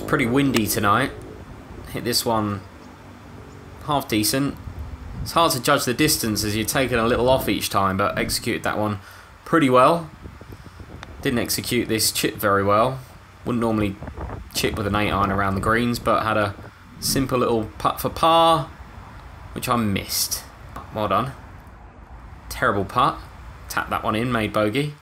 was pretty windy tonight. Hit this one half decent. It's hard to judge the distance as you're taking a little off each time, but executed that one pretty well. Didn't execute this chip very well. Wouldn't normally chip with an 8 iron around the greens, but had a simple little putt for par, which I missed. Well done. Terrible putt. Tap that one in, made bogey.